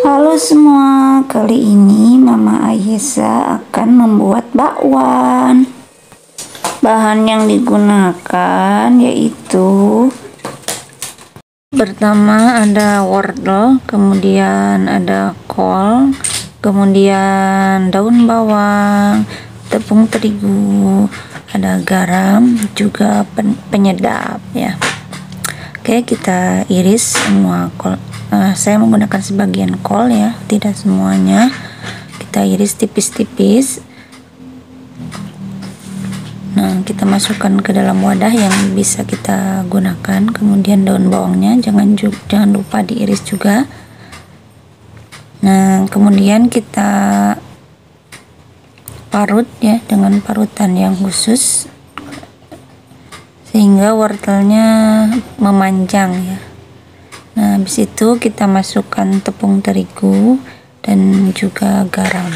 Halo semua, kali ini Mama Ayesa akan membuat bakwan. Bahan yang digunakan yaitu pertama ada wortel, kemudian ada kol, kemudian daun bawang, tepung terigu, ada garam, juga penyedap ya. Oke, kita iris semua kol uh, saya menggunakan sebagian kol ya tidak semuanya. Kita iris tipis-tipis. Nah kita masukkan ke dalam wadah yang bisa kita gunakan. Kemudian daun bawangnya jangan jangan lupa diiris juga. Nah kemudian kita parut ya dengan parutan yang khusus. Sehingga wortelnya memanjang ya. nah habis itu kita masukkan tepung terigu dan juga garam.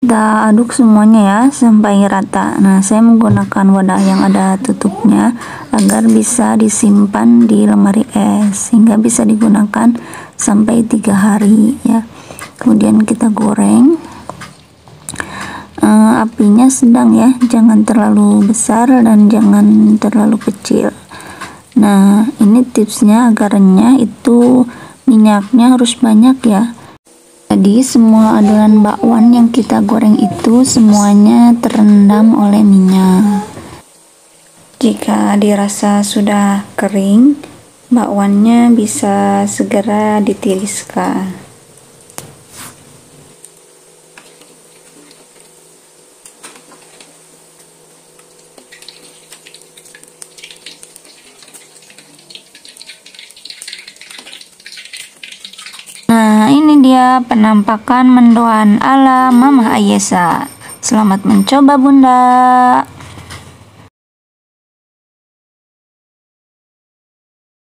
Kita aduk semuanya ya sampai rata. Nah saya menggunakan wadah yang ada tutupnya agar bisa disimpan di lemari es sehingga bisa digunakan sampai tiga hari ya. Kemudian kita goreng. Uh, apinya sedang ya jangan terlalu besar dan jangan terlalu kecil nah ini tipsnya agarnya itu minyaknya harus banyak ya. Jadi semua adonan bakwan yang kita goreng itu semuanya terendam oleh minyak. Jika dirasa sudah kering bakwannya bisa segera ditiriskan Nah, ini dia penampakan mendoan ala Mama Ayesa. Selamat mencoba, Bunda.